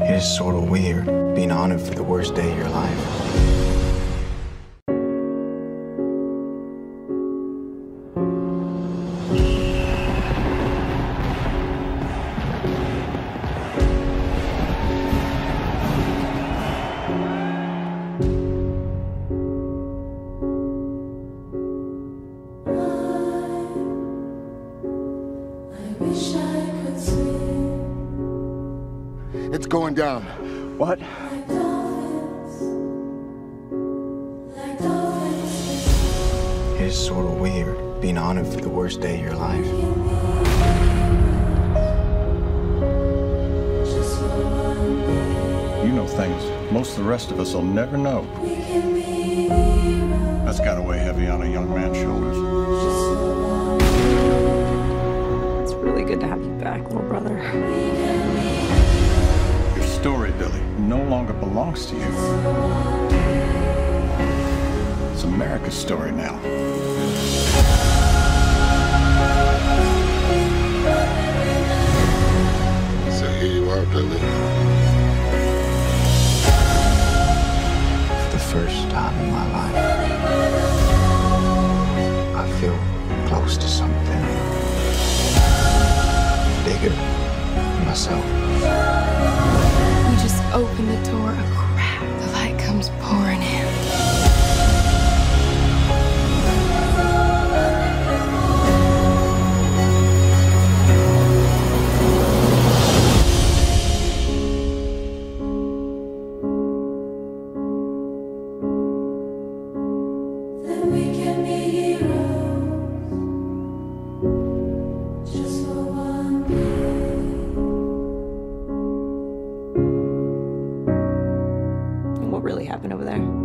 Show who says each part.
Speaker 1: It is sort of weird being honored for the worst day of your life.
Speaker 2: It's going down.
Speaker 3: What?
Speaker 1: It is sort of weird being honored for the worst day of your life.
Speaker 3: You know things most of the rest of us will never know. That's got to weigh heavy on a young man's shoulders.
Speaker 4: It's really good to have you back, little brother.
Speaker 3: Your story, Billy, no longer belongs to you. It's America's story now.
Speaker 2: So here you are, Billy.
Speaker 1: For the first time in my life, I feel close to something bigger than myself.
Speaker 5: You just open the door a crack. The light comes pouring in.
Speaker 4: And what really happened over there?